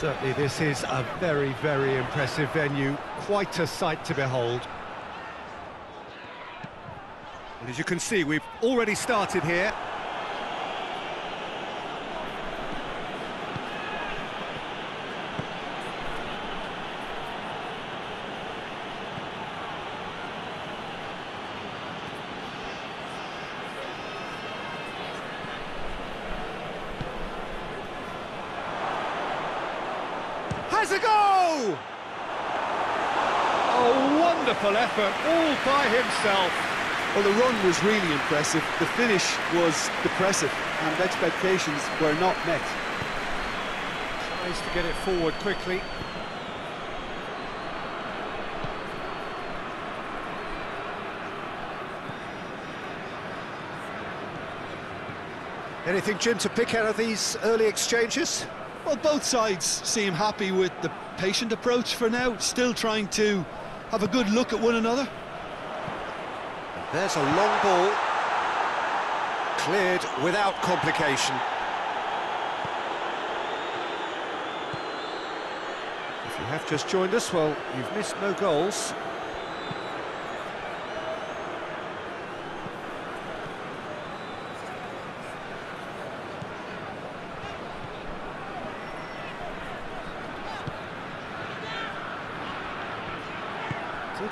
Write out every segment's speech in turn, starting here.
Certainly this is a very, very impressive venue. Quite a sight to behold. And as you can see, we've already started here. Has a go! A wonderful effort, all by himself. Well, the run was really impressive. The finish was depressive, and expectations were not met. Tries to get it forward quickly. Anything, Jim, to pick out of these early exchanges? Well, both sides seem happy with the patient approach for now, still trying to have a good look at one another. There's a long ball, cleared without complication. If you have just joined us, well, you've missed no goals.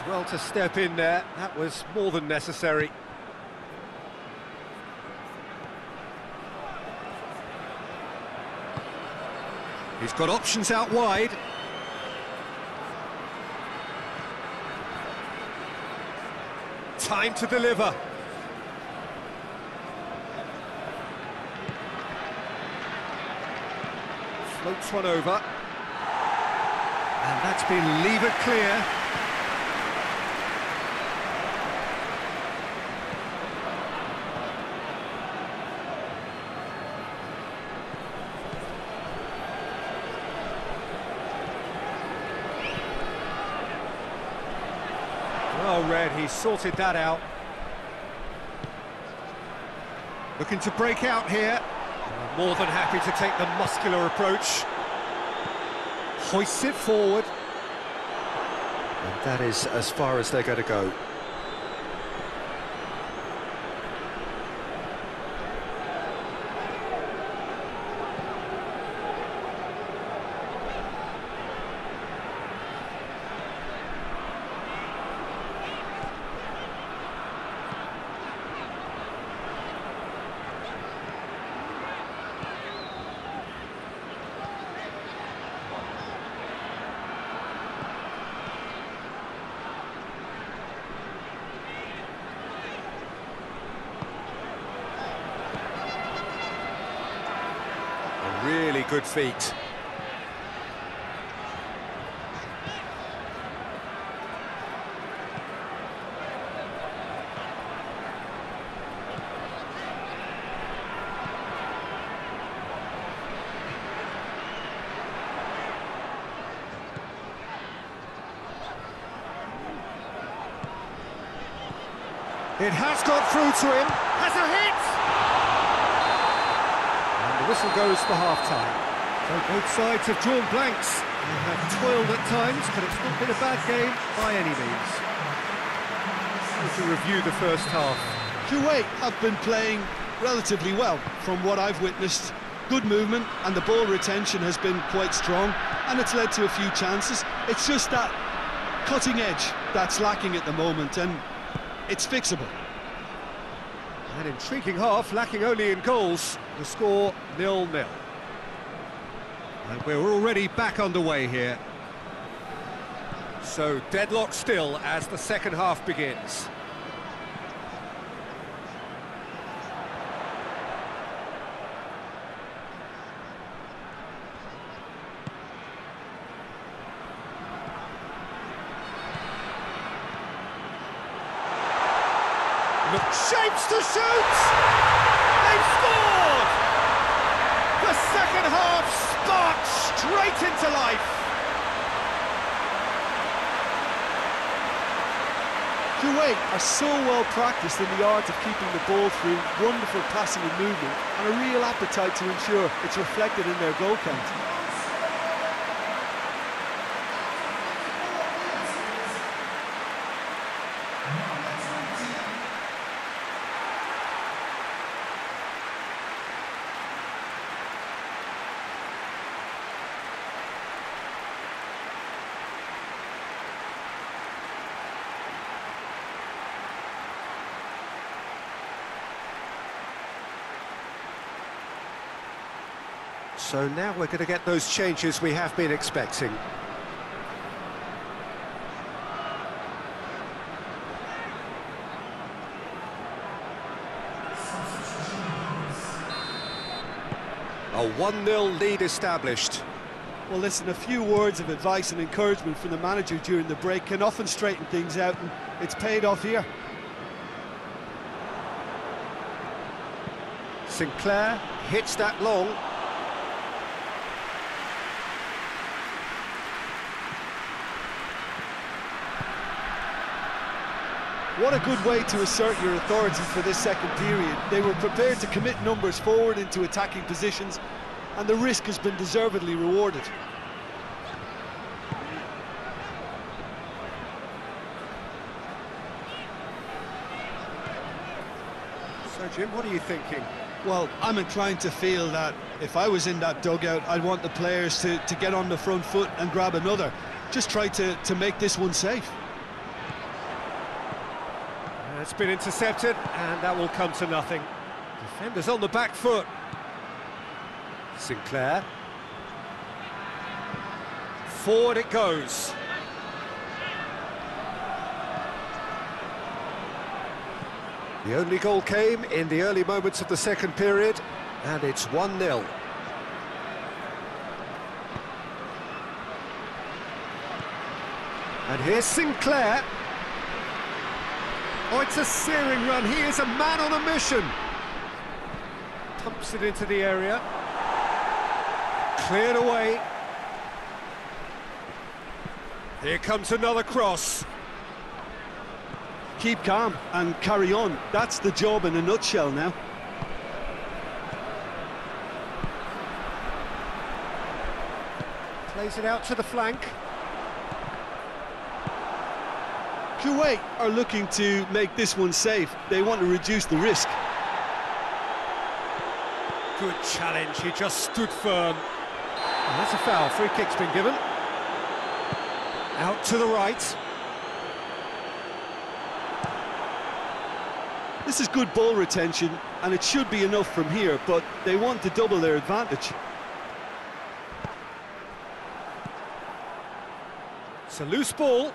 Well to step in there, that was more than necessary. He's got options out wide. Time to deliver. Floats one over. And that's been levered clear. Well read, he sorted that out. Looking to break out here. More than happy to take the muscular approach. Hoists it forward. And that is as far as they're going to go. A really good feat. It has got through to him. Has a hit! Whistle goes for half-time. So both sides have drawn blanks. They have toiled at times, but it's not been a bad game by any means. To review the first half. Kuwait have been playing relatively well from what I've witnessed. Good movement and the ball retention has been quite strong and it's led to a few chances. It's just that cutting edge that's lacking at the moment and it's fixable. An intriguing half, lacking only in goals. The score nil-nil. And we're already back underway here. So deadlock still as the second half begins. Look, shapes to shoot! They've scored! The second half sparked straight into life. Kuwait are so well practiced in the art of keeping the ball through wonderful passing and movement and a real appetite to ensure it's reflected in their goal count. So now we're going to get those changes we have been expecting. A 1-0 lead established. Well, listen, a few words of advice and encouragement from the manager during the break can often straighten things out, and it's paid off here. Sinclair hits that long. What a good way to assert your authority for this second period. They were prepared to commit numbers forward into attacking positions, and the risk has been deservedly rewarded. So, Jim, what are you thinking? Well, I'm inclined to feel that if I was in that dugout, I'd want the players to, to get on the front foot and grab another. Just try to, to make this one safe. It's been intercepted, and that will come to nothing. Defenders on the back foot. Sinclair. Forward it goes. The only goal came in the early moments of the second period, and it's 1-0. And here's Sinclair. Oh, it's a searing run. He is a man on a mission. Pumps it into the area. Cleared away. Here comes another cross. Keep calm and carry on. That's the job in a nutshell now. Plays it out to the flank. Kuwait are looking to make this one safe. They want to reduce the risk. Good challenge, he just stood firm. And that's a foul, free kick's been given. Out to the right. This is good ball retention, and it should be enough from here, but they want to double their advantage. It's a loose ball.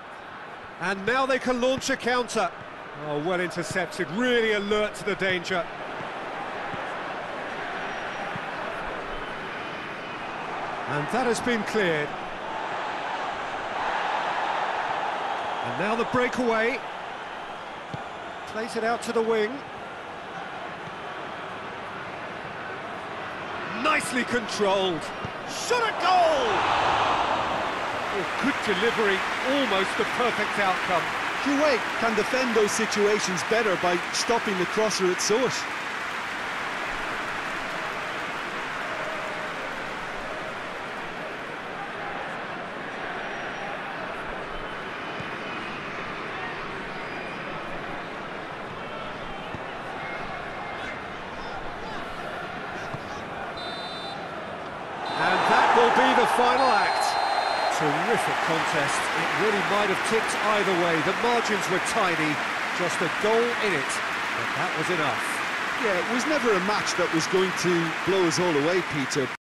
And now they can launch a counter. Oh, well intercepted, really alert to the danger. And that has been cleared. And now the breakaway. Plays it out to the wing. Nicely controlled. Shot a goal! Oh, good delivery, almost the perfect outcome. Kuwait can defend those situations better by stopping the crosser at source. And that will be the final act. Terrific contest. It really might have tipped either way. The margins were tiny, just a goal in it, but that was enough. Yeah, it was never a match that was going to blow us all away, Peter.